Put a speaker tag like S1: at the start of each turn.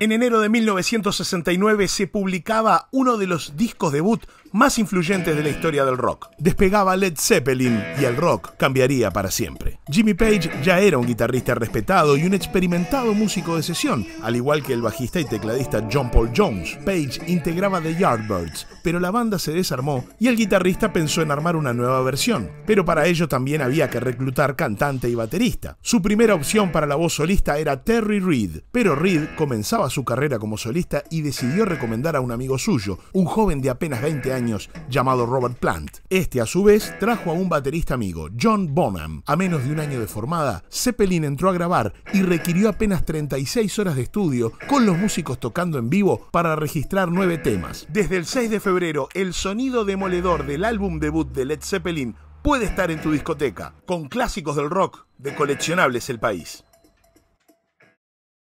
S1: En enero de 1969 se publicaba uno de los discos debut más influyentes de la historia del rock. Despegaba Led Zeppelin y el rock cambiaría para siempre. Jimmy Page ya era un guitarrista respetado y un experimentado músico de sesión, al igual que el bajista y tecladista John Paul Jones. Page integraba The Yardbirds, pero la banda se desarmó y el guitarrista pensó en armar una nueva versión. Pero para ello también había que reclutar cantante y baterista. Su primera opción para la voz solista era Terry Reid, pero Reid comenzaba su carrera como solista y decidió recomendar a un amigo suyo, un joven de apenas 20 años llamado Robert Plant. Este a su vez trajo a un baterista amigo, John Bonham. A menos de año de formada, Zeppelin entró a grabar y requirió apenas 36 horas de estudio con los músicos tocando en vivo para registrar nueve temas. Desde el 6 de febrero, el sonido demoledor del álbum debut de Led Zeppelin puede estar en tu discoteca, con clásicos del rock de coleccionables el país.